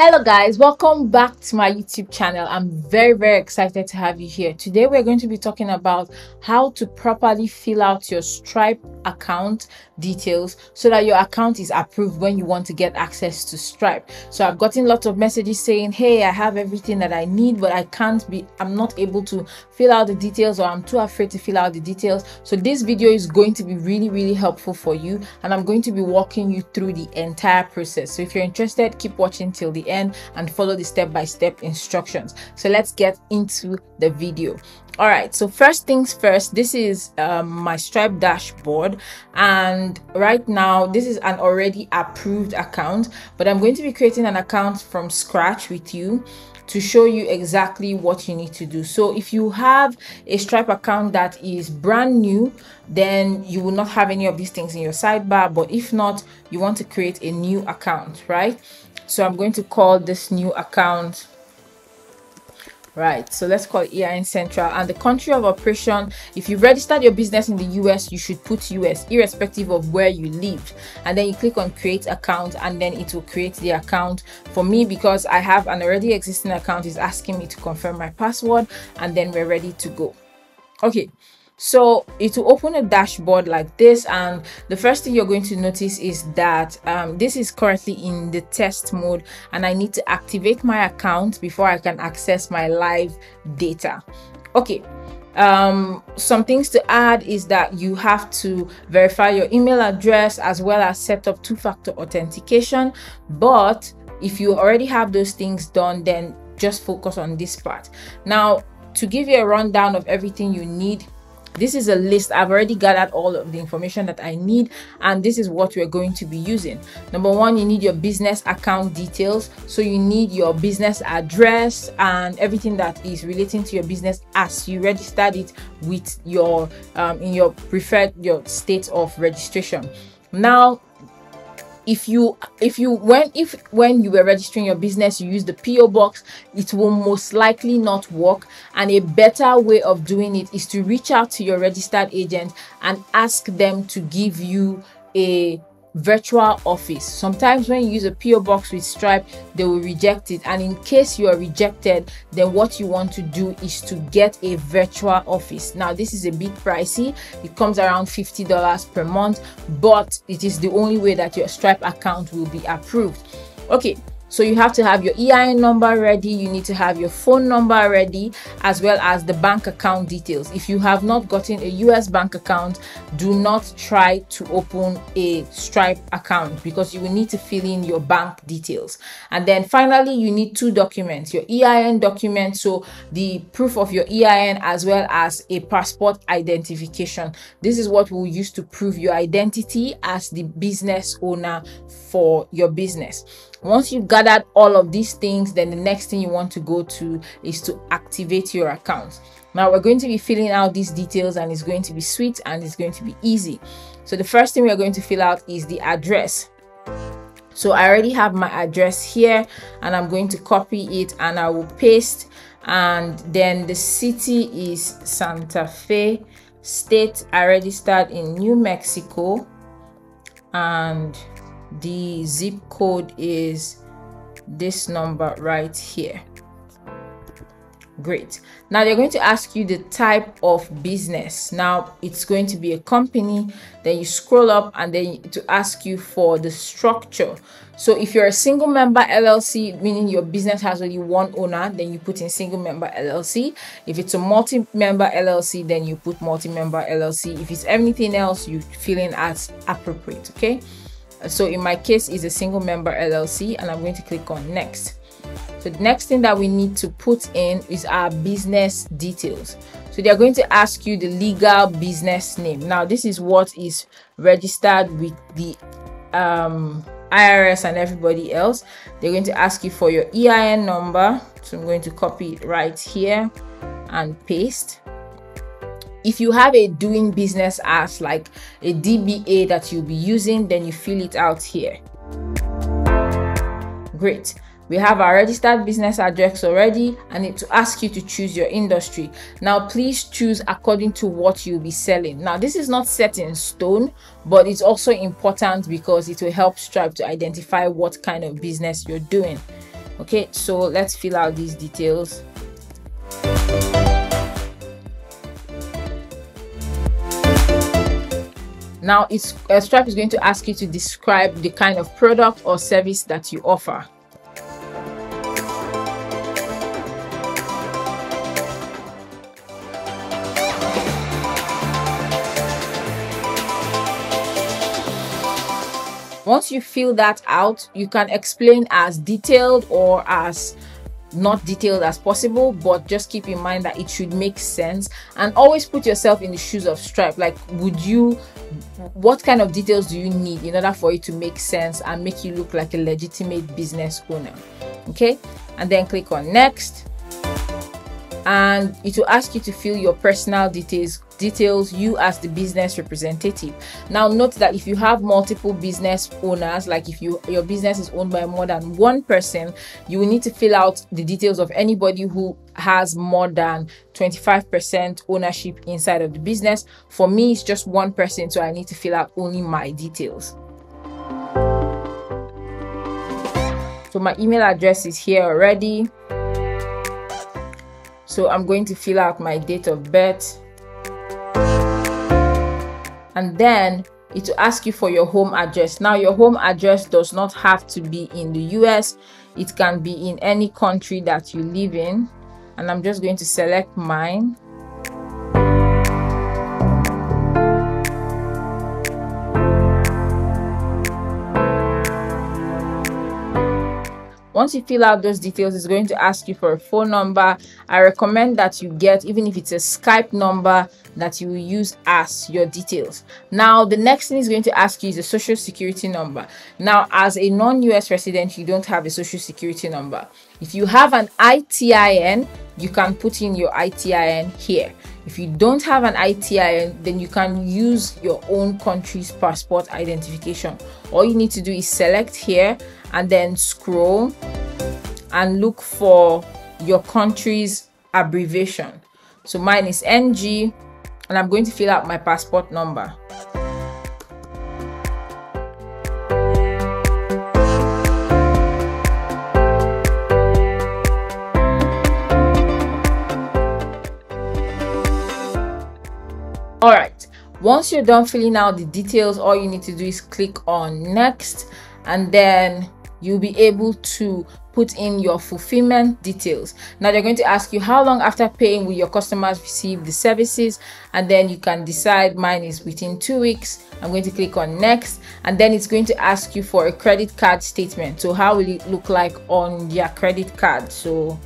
hello guys. Welcome back to my youtube channel. I'm very very excited to have you here. Today we're going to be talking about how to properly fill out your stripe account details so that your account is approved when you want to get access to stripe. So i've gotten lots of messages saying hey i have everything that i need but i can't be i'm not able to fill out the details or i'm too afraid to fill out the details. So this video is going to be really really helpful for you and i'm going to be walking you through the entire process. So if you're interested keep watching till the end and follow the step-by-step instructions so let's get into the video all right so first things first this is um, my stripe dashboard and right now this is an already approved account but i'm going to be creating an account from scratch with you to show you exactly what you need to do. So if you have a Stripe account that is brand new, then you will not have any of these things in your sidebar. But if not, you want to create a new account, right? So I'm going to call this new account. Right so let's call it EIN Central. And the country of operation if you've registered your business in the US you should put US irrespective of where you live. And then you click on create account and then it will create the account for me because I have an already existing account. Is asking me to confirm my password and then we're ready to go. Okay so it will open a dashboard like this and the first thing you're going to notice is that um, this is currently in the test mode and i need to activate my account before i can access my live data. Okay um, some things to add is that you have to verify your email address as well as set up two-factor authentication. But if you already have those things done then just focus on this part. Now to give you a rundown of everything you need this is a list. I've already gathered all of the information that i need and this is what we're going to be using. Number one you need your business account details. So you need your business address and everything that is relating to your business as you registered it with your um, in your preferred your state of registration. Now if you if you when if when you were registering your business you use the po box it will most likely not work. And a better way of doing it is to reach out to your registered agent and ask them to give you a virtual office. Sometimes when you use a po box with stripe they will reject it. And in case you are rejected then what you want to do is to get a virtual office. Now this is a bit pricey. It comes around 50 dollars per month but it is the only way that your stripe account will be approved. Okay so you have to have your EIN number ready, you need to have your phone number ready, as well as the bank account details. If you have not gotten a US bank account, do not try to open a Stripe account because you will need to fill in your bank details. And then finally, you need two documents, your EIN document, so the proof of your EIN as well as a passport identification. This is what we'll use to prove your identity as the business owner for your business once you've gathered all of these things then the next thing you want to go to is to activate your account. Now we're going to be filling out these details and it's going to be sweet and it's going to be easy. So the first thing we're going to fill out is the address. So i already have my address here and i'm going to copy it and i will paste. And then the city is santa fe state i registered in new mexico. And the zip code is this number right here. Great. Now they're going to ask you the type of business. Now it's going to be a company. Then you scroll up and then to ask you for the structure. So if you're a single member llc meaning your business has only one owner then you put in single member llc if it's a multi-member llc then you put multi-member llc if it's anything else you fill in as appropriate okay so in my case is a single member llc and i'm going to click on next. So the next thing that we need to put in is our business details. So they're going to ask you the legal business name. Now this is what is registered with the um, irs and everybody else. They're going to ask you for your ein number. So i'm going to copy it right here and paste if you have a doing business as like a DBA that you'll be using, then you fill it out here. Great. We have our registered business address already and it to ask you to choose your industry. Now, please choose according to what you'll be selling. Now, this is not set in stone, but it's also important because it will help Stripe to identify what kind of business you're doing. okay so let's fill out these details now it's uh, stripe is going to ask you to describe the kind of product or service that you offer. Once you fill that out you can explain as detailed or as not detailed as possible but just keep in mind that it should make sense. And always put yourself in the shoes of stripe. Like would you what kind of details do you need in order for it to make sense and make you look like a legitimate business owner? Okay? And then click on next. And it will ask you to fill your personal details details you as the business representative. Now note that if you have multiple business owners like if you your business is owned by more than one person you will need to fill out the details of anybody who has more than 25% ownership inside of the business. For me it's just one person so i need to fill out only my details. So my email address is here already. So I'm going to fill out my date of birth. And then it will ask you for your home address. Now, your home address does not have to be in the US, it can be in any country that you live in. And I'm just going to select mine. Once you fill out those details it's going to ask you for a phone number. I recommend that you get even if it's a skype number that you will use as your details. Now the next thing is going to ask you is a social security number. Now as a non-us resident you don't have a social security number. If you have an itin you can put in your itin here if you don't have an ITIN, then you can use your own country's passport identification. All you need to do is select here and then scroll and look for your country's abbreviation. So mine is NG and I'm going to fill out my passport number. Once you're done filling out the details all you need to do is click on next and then you'll be able to put in your fulfillment details. Now they're going to ask you how long after paying will your customers receive the services and then you can decide mine is within two weeks. I'm going to click on next and then it's going to ask you for a credit card statement. So how will it look like on your credit card? So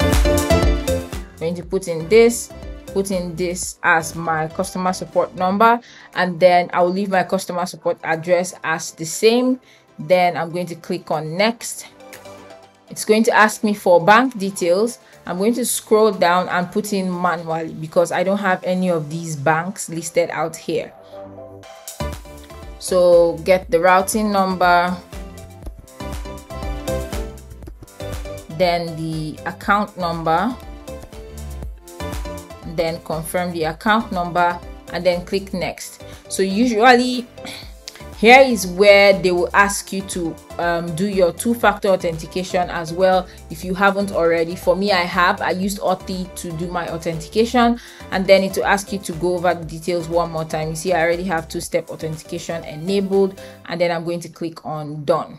I'm going to put in this put in this as my customer support number and then I'll leave my customer support address as the same. Then I'm going to click on next. It's going to ask me for bank details. I'm going to scroll down and put in manually because I don't have any of these banks listed out here. So get the routing number then the account number then confirm the account number and then click next. So usually here is where they will ask you to um, do your two-factor authentication as well if you haven't already. For me i have. I used Authy to do my authentication and then it will ask you to go over the details one more time. You see i already have two-step authentication enabled and then i'm going to click on done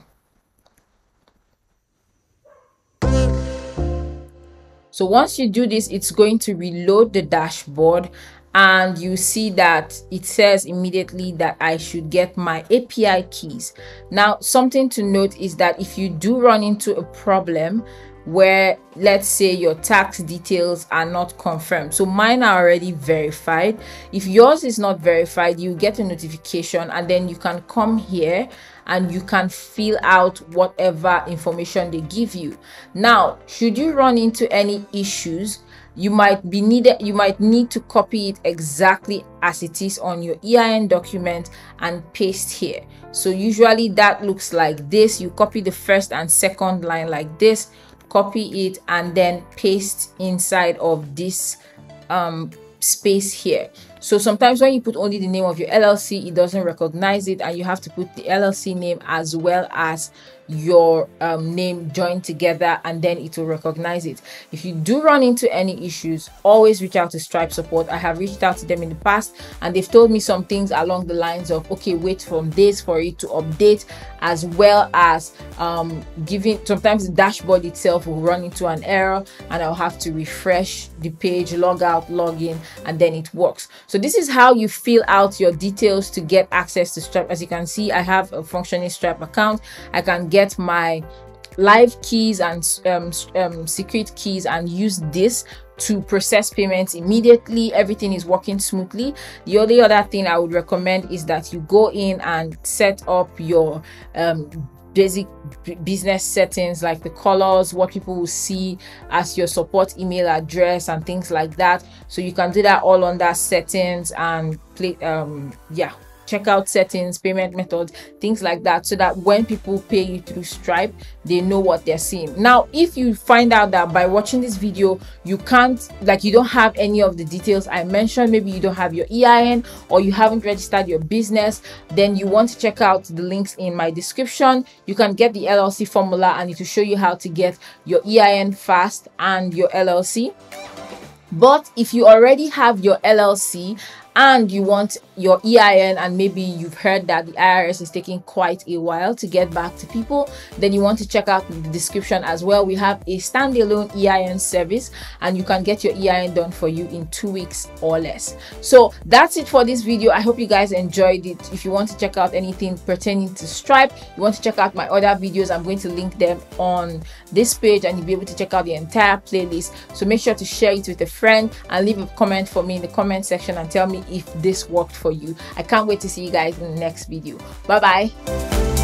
So once you do this, it's going to reload the dashboard and you see that it says immediately that I should get my API keys. Now, something to note is that if you do run into a problem where let's say your tax details are not confirmed. So mine are already verified. If yours is not verified you get a notification and then you can come here and you can fill out whatever information they give you. Now should you run into any issues you might be needed you might need to copy it exactly as it is on your EIN document and paste here. So usually that looks like this. You copy the first and second line like this copy it and then paste inside of this um, space here So sometimes when you put only the name of your LLC, it doesn't recognize it, and you have to put the LLC name as well as your um, name joined together and then it will recognize it. If you do run into any issues always reach out to stripe support. I have reached out to them in the past and they've told me some things along the lines of okay wait from this for it to update as well as um, giving sometimes the dashboard itself will run into an error and i'll have to refresh the page log out log in and then it works so this is how you fill out your details to get access to stripe. As you can see i have a functioning stripe account. I can get my live keys and um, um, secret keys and use this to process payments immediately. Everything is working smoothly. The only other thing i would recommend is that you go in and set up your um, basic business settings like the colors what people will see as your support email address and things like that. So you can do that all under settings and play um yeah checkout settings, payment methods, things like that, so that when people pay you through Stripe, they know what they're seeing. Now, if you find out that by watching this video, you can't, like, you don't have any of the details I mentioned, maybe you don't have your EIN or you haven't registered your business, then you want to check out the links in my description. You can get the LLC formula and it will show you how to get your EIN fast and your LLC. But if you already have your LLC and you want your EIN and maybe you've heard that the IRS is taking quite a while to get back to people, then you want to check out the description as well. We have a standalone EIN service and you can get your EIN done for you in two weeks or less. So that's it for this video. I hope you guys enjoyed it. If you want to check out anything pertaining to Stripe, you want to check out my other videos, I'm going to link them on this page and you'll be able to check out the entire playlist. So make sure to share it with a friend and leave a comment for me in the comment section and tell me if this worked for you. I can't wait to see you guys in the next video. Bye bye.